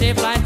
safe like